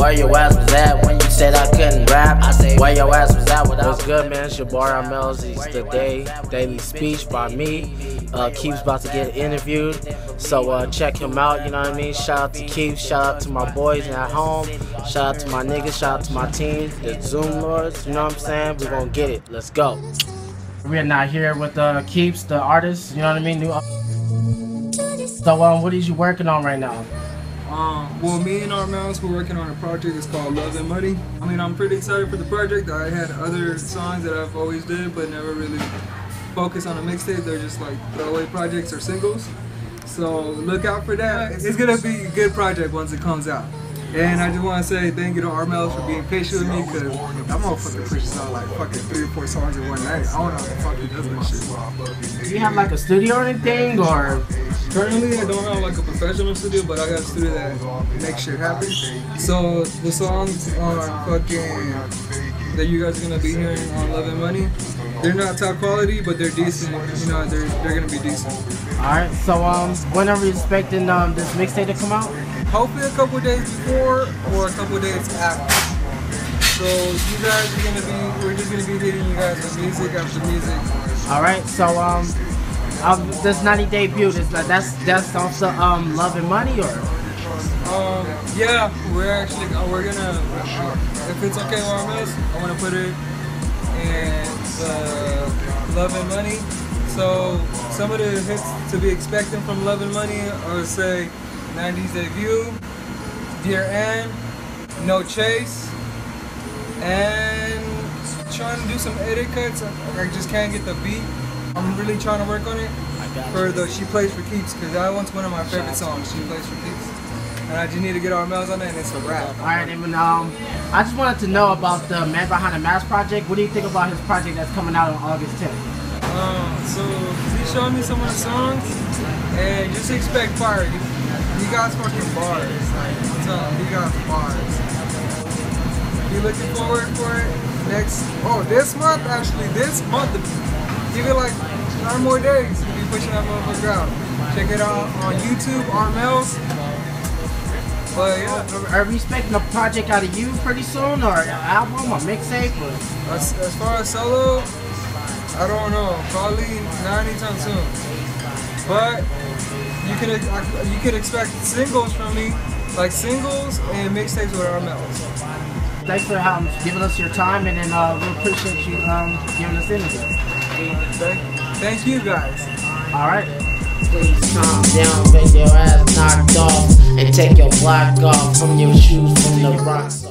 Where your ass was at when you said I couldn't rap? I say, where your ass was at without What's good, man? It's your boy the day daily speech by me. Uh, Keeps about to get interviewed, so uh, check him out. You know what I mean? Shout out to Keeps. Shout out to my boys at home. Shout out to my niggas. Shout out to my team, the Zoom Lords. You know what I'm saying? We're gonna get it. Let's go. We're not here with uh, Keeps, the artist. You know what I mean? New. So, um, what is you working on right now? Um, well, me and R-Mellz, we're working on a project. It's called Love and Money. I mean, I'm pretty excited for the project. I had other songs that I've always did, but never really focused on a mixtape. They're just like throwaway projects or singles. So look out for that. It's gonna be a good project once it comes out. And I just want to say thank you to R-Mellz for being patient with me because that motherfucker pushes out like fucking three or four songs in one night. I don't know how the fuck he does that shit. Do you have like a studio or anything or? Currently, I don't have like a professional studio, but I got a studio that makes shit happen. So the songs on fucking that you guys are gonna be hearing on Love and Money, they're not top quality, but they're decent. You know, they're they're gonna be decent. All right. So um, when are we expecting um this mixtape to come out? Hopefully a couple days before or a couple days after. So you guys are gonna be, we're just gonna be hitting you guys with music after music. All right. So um um, this 90 debut, is that that's that's also um Love and Money or? Um, yeah, we're actually uh, we're gonna if it's okay with mess, I want to put it in the Love and Money. So some of the hits to be expecting from Love and Money are say 90s debut, Dear Ann, No Chase, and trying to do some edit cuts. I just can't get the beat. I'm really trying to work on it for the She Plays for Keeps because that one's one of my favorite songs. She Plays for Keeps. I just need to get our mails on it and it's a wrap. Alright, and um, I just wanted to know about the Man Behind the Mask project. What do you think about his project that's coming out on August 10th? Um, so he showed me some of the songs and just expect fire. He, he got fucking bars. You, he got bars. Be looking forward for it next, oh, this month actually, this month Give it like nine more days We'll be pushing that motherfucker out. Check it out on YouTube, R-Mellz. But yeah. Are we expecting a project out of you pretty soon, or an album, or mixtape? As, as far as solo, I don't know. Probably not anytime soon. But you could you could expect singles from me, like singles and mixtapes with R-Mellz. Thanks for um, giving us your time, and then uh, we appreciate you um, giving us interview. Thank, thank you guys. All right. Please calm down, get your ass knocked off, and take your black off from your shoes from the rocks.